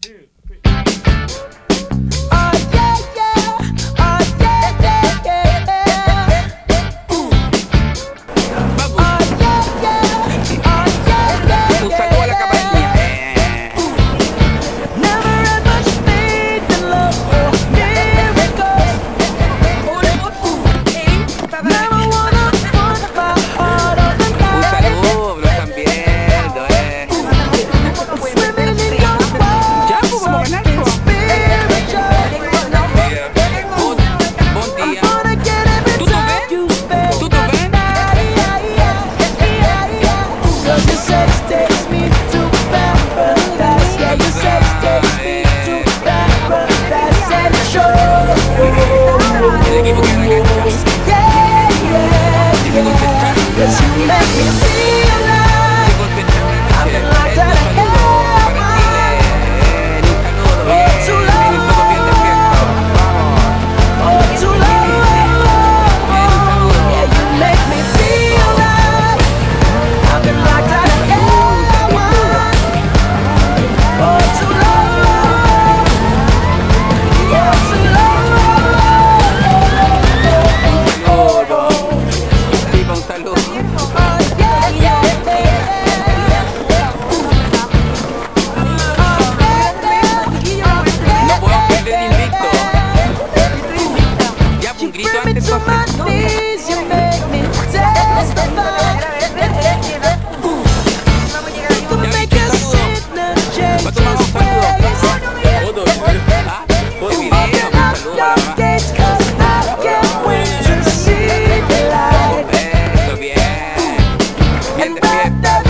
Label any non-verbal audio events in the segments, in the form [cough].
two, three. 35,9,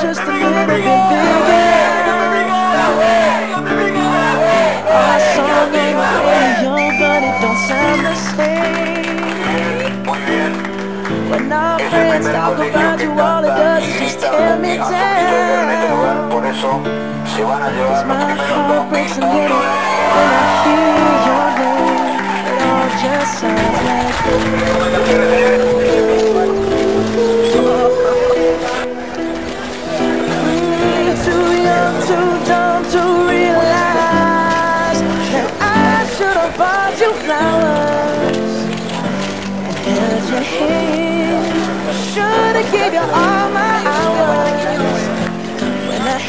just a little bit bigger. Our song ain't radio, but it don't sound the same. When our friends talk about you, all it just tear me down. Cause my heart breaks a little when I hear your name. It all just sounds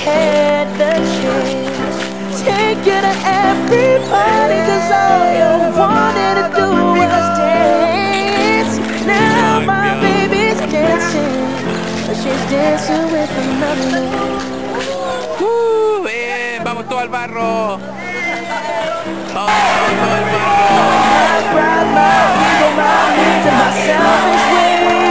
had the chance Take it to everybody Cause all you wanted to do was dance Now my baby's dancing But she's dancing with another Woo, vamos todo al barro Vamos todo al barro my my selfish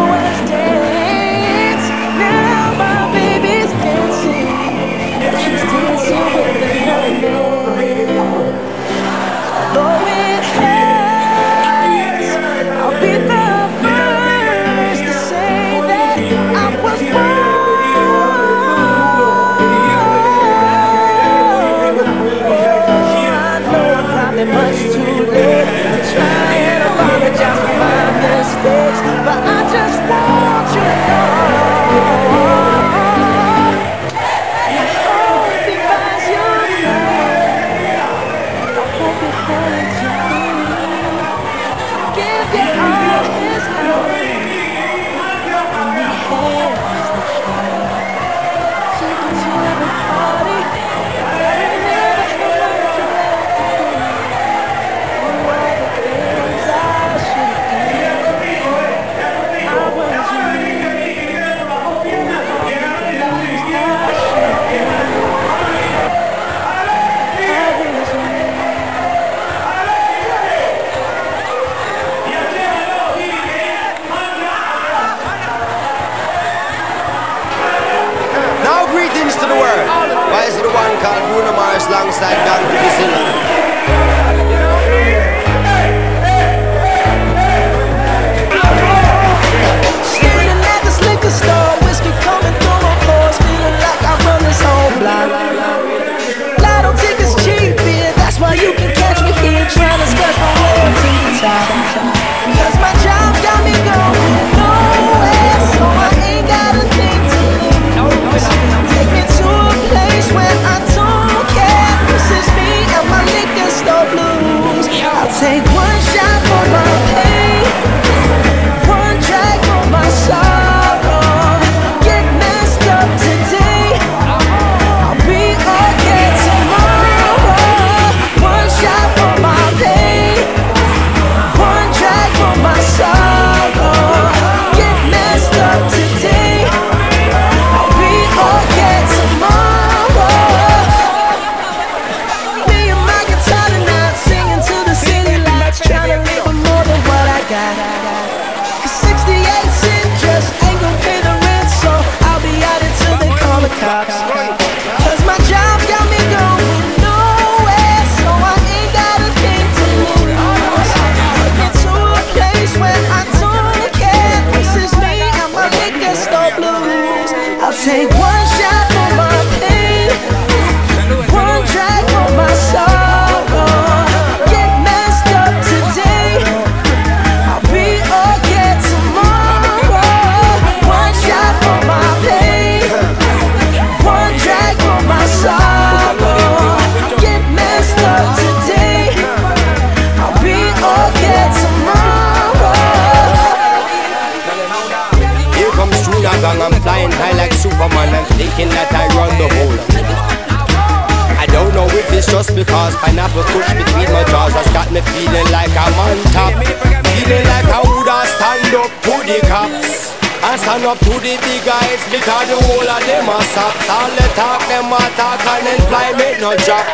Turn up to the big guys because the whole of them are soft. All the talk them are talk and employment no job.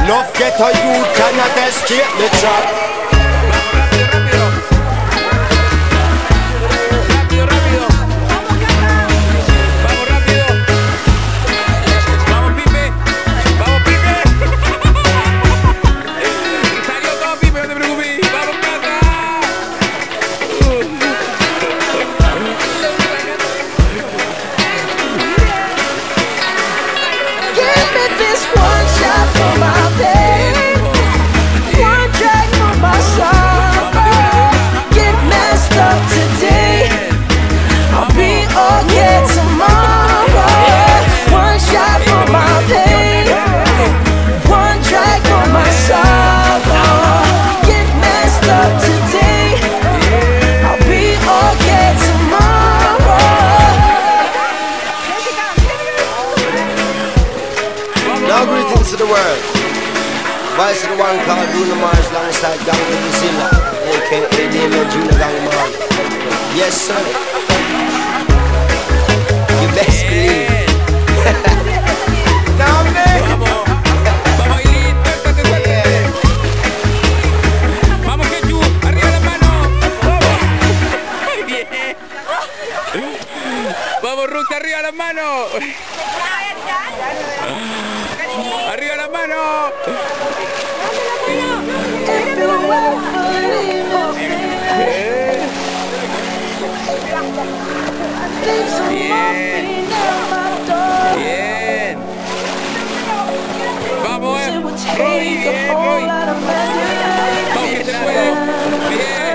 Enough get a youth cannot escape the trap. Voice of the one called Bruno Mars alongside Gang to Brazilla, aka Damien Junior Gang Man. Yes, sir. You best believe. [laughs] Vamos. Vamos, Ailito, estate fuerte. ¡Arriba la mano! Bien. Bien. Vamos, eh. Bien, Vamos, que se puede. Bien.